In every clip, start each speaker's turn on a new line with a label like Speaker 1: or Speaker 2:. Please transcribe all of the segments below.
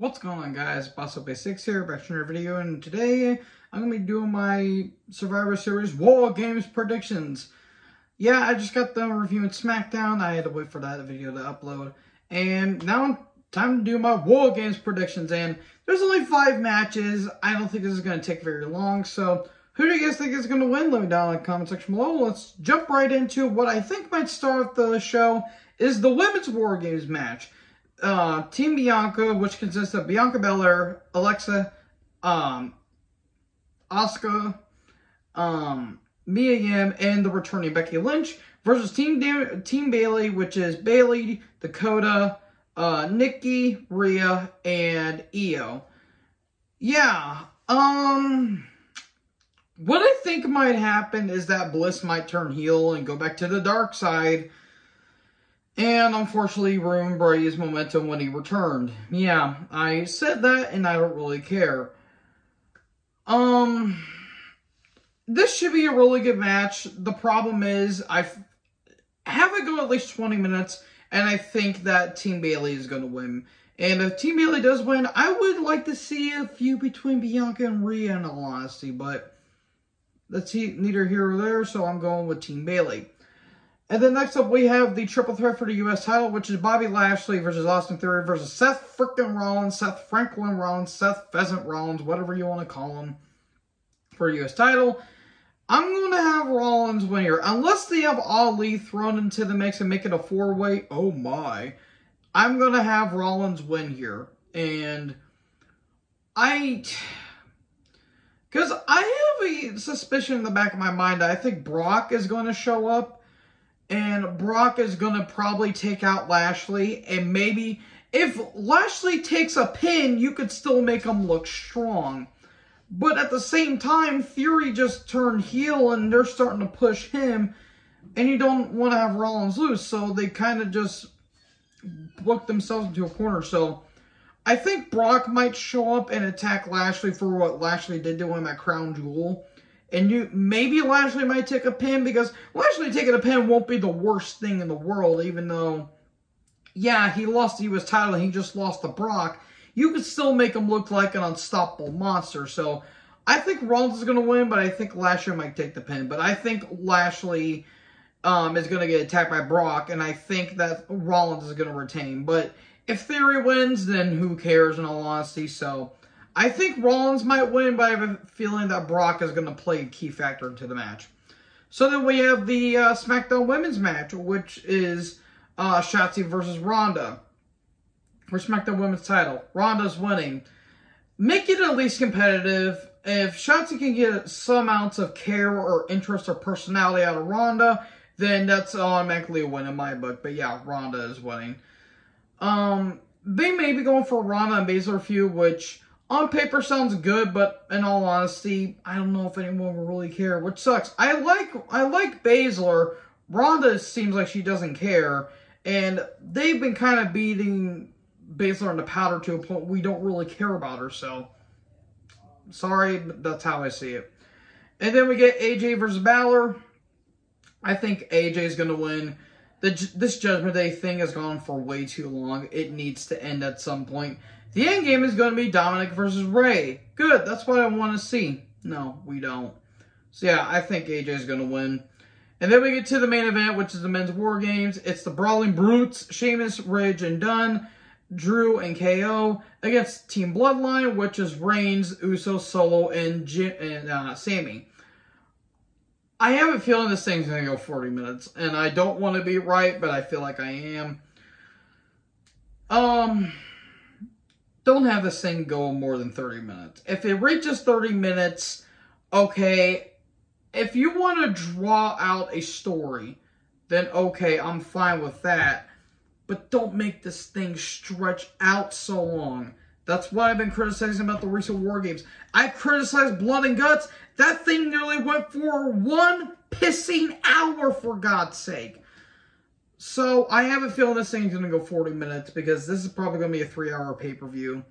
Speaker 1: What's going on guys, Bosso Basics here, back to another video, and today I'm going to be doing my Survivor Series War Games predictions. Yeah, I just got done reviewing SmackDown, I had to wait for that video to upload, and now time to do my War Games predictions, and there's only five matches, I don't think this is going to take very long, so who do you guys think is going to win? Let me down in the comment section below. Let's jump right into what I think might start the show, is the Women's War Games match uh, Team Bianca, which consists of Bianca Belair, Alexa, um, Asuka, um, Mia Yim, and the returning Becky Lynch versus Team da Team Bayley, which is Bayley, Dakota, uh, Nikki, Rhea, and Io. Yeah, um, what I think might happen is that Bliss might turn heel and go back to the dark side and unfortunately ruined Bray's momentum when he returned. Yeah, I said that and I don't really care. Um, this should be a really good match. The problem is I have it go at least 20 minutes and I think that Team Bayley is going to win. And if Team Bayley does win, I would like to see a few between Bianca and Rhea in all honesty, but that's neither here or there, so I'm going with Team Bayley. And then next up, we have the triple threat for the U.S. title, which is Bobby Lashley versus Austin Theory versus Seth frickin' Rollins, Seth Franklin Rollins, Seth Pheasant Rollins, whatever you want to call him, for U.S. title. I'm going to have Rollins win here. Unless they have Ali thrown into the mix and make it a four-way, oh my. I'm going to have Rollins win here. And I... Because I have a suspicion in the back of my mind I think Brock is going to show up and Brock is going to probably take out Lashley. And maybe if Lashley takes a pin, you could still make him look strong. But at the same time, Theory just turned heel and they're starting to push him. And you don't want to have Rollins lose. So they kind of just booked themselves into a corner. So I think Brock might show up and attack Lashley for what Lashley did to him at Crown Jewel. And you maybe Lashley might take a pin because Lashley taking a pin won't be the worst thing in the world, even though, yeah, he lost the U.S. title he just lost to Brock. You could still make him look like an unstoppable monster. So I think Rollins is going to win, but I think Lashley might take the pin. But I think Lashley um, is going to get attacked by Brock, and I think that Rollins is going to retain. But if Theory wins, then who cares in all honesty? So I think Rollins might win, but I have a feeling that Brock is going to play a key factor into the match. So then we have the uh, SmackDown Women's match, which is uh, Shotzi versus Ronda for SmackDown Women's title. Ronda's winning. Make it at least competitive. If Shotzi can get some ounce of care or interest or personality out of Ronda, then that's automatically a win in my book. But yeah, Ronda is winning. Um, they may be going for Ronda and Baszler feud, which on paper sounds good, but in all honesty, I don't know if anyone will really care, which sucks. I like I like Baszler. Ronda seems like she doesn't care, and they've been kind of beating Baszler in the powder to a point we don't really care about her, so sorry, but that's how I see it. And then we get AJ versus Balor. I think AJ is going to win. The, this Judgment Day thing has gone for way too long. It needs to end at some point. The end game is going to be Dominic versus Rey. Good, that's what I want to see. No, we don't. So yeah, I think AJ is going to win. And then we get to the main event, which is the men's war games. It's the Brawling Brutes, Sheamus, Ridge, and Dunne, Drew, and KO against Team Bloodline, which is Reigns, Uso, Solo, and, and uh, Sami. I have a feeling this thing's going to go 40 minutes, and I don't want to be right, but I feel like I am. Um don't have this thing go more than 30 minutes. If it reaches 30 minutes, okay, if you want to draw out a story, then okay, I'm fine with that. But don't make this thing stretch out so long. That's what I've been criticizing about the recent War Games. I criticized Blood and Guts. That thing nearly went for one pissing hour, for God's sake. So I have a feeling this thing's going to go 40 minutes because this is probably going to be a three-hour pay-per-view.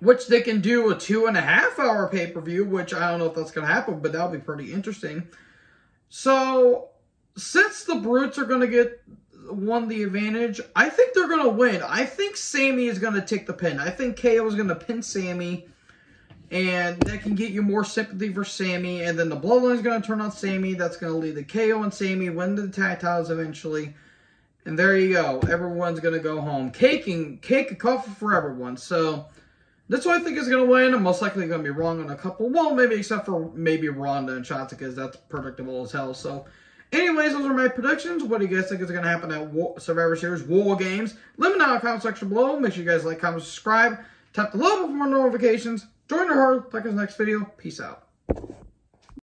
Speaker 1: Which they can do a two and a half hour pay-per-view, which I don't know if that's going to happen, but that'll be pretty interesting. So, since the Brutes are going to get won the advantage. I think they're going to win. I think Sami is going to take the pin. I think KO is going to pin Sami. And that can get you more sympathy for Sami. And then the Bloodline is going to turn on Sami. That's going to lead the KO and Sami win the tag titles eventually. And there you go. Everyone's going to go home. Cake and cake and coffee for everyone. So that's what I think is going to win. I'm most likely going to be wrong on a couple. Well, maybe except for maybe Ronda and Shotzi because that's predictable as hell. So, anyways, those are my predictions. What do you guys think is going to happen at Survivor Series War Games? Let me know in the comment section below. Make sure you guys like, comment, subscribe. Tap the little bell for more notifications. Join her. Like us next video. Peace out.